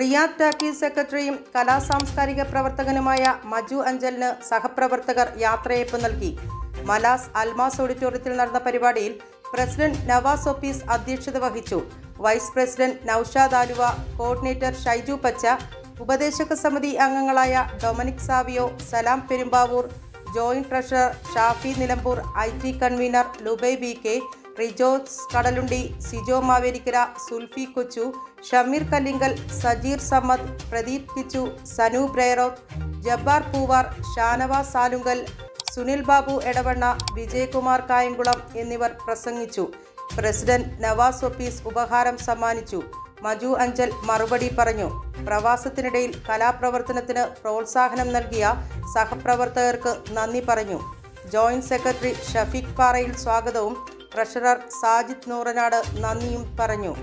Riyadh tacky സെക്രട്ടറിയും കലാസാംസ്കാരിക പ്രവർത്തകനുമായ മജു അഞ്ചലിന് സഹപ്രവർത്തകർ യാത്രയയപ്പ് നൽകി. മലാസ് അൽമാസ് ഓഡിറ്റോറിയത്തിൽ നടന്ന പരിപാടിയിൽ പ്രസിഡന്റ് നവാസ് ഒപ്പീസ് അധ്യക്ഷത വഹിച്ചു. Vice president Noushad Aluva coordinator Shaiju പച്ച ഉപദേശക സമിതി അംഗങ്ങളായ Dominic Savio Salam Perumbavoor joint treasurer Shafi Nilambur I T convener Lubai B K Rijos Kadalundi Sijo Mavelikara Sulfi Kochu Shameer Kallingal Sajeer Samad Pradeep Kichu Sanu ബ്രേറോത്ത് Jabbar Poovar Shanavas സാലുങ്കൽ Sunil Babu Edavanna Vijayakumar Kayamkulam എന്നിവർ പ്രസംഗിച്ചു. പ്രസിഡന്റ് നവാസ് ഒഫീസ് ഉപഹാരം സമ്മാനിച്ചു. മജു അഞ്ചൽ മറുപടി പറഞ്ഞു. പ്രവാസത്തിനിടയിൽ കലാപ്രവർത്തനത്തിന് പ്രോത്സാഹനം നൽകിയ സഹപ്രവർത്തകർക്ക് നന്ദി പറഞ്ഞു. ജോയിന്റ് സെക്രട്ടറി ഷഫീഖ് പാറയിൽ സ്വാഗതവും ട്രഷറർ സാജിദ് നൂറനാട് നന്ദിയും പറഞ്ഞു